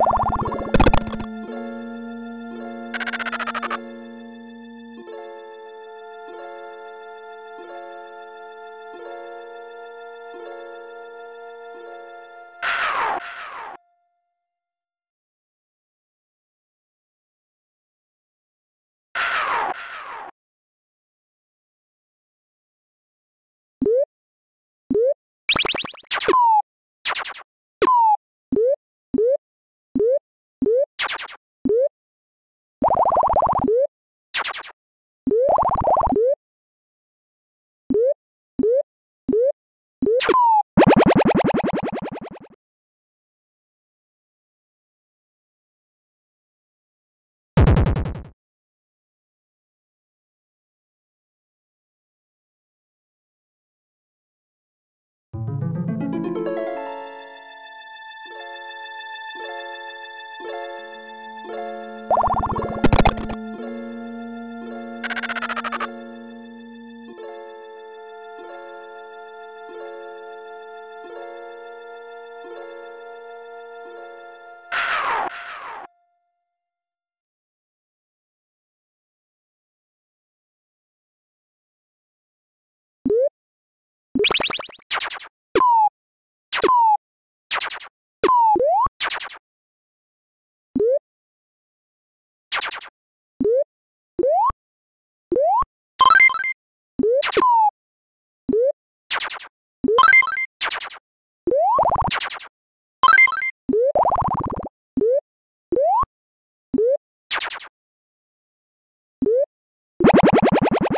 you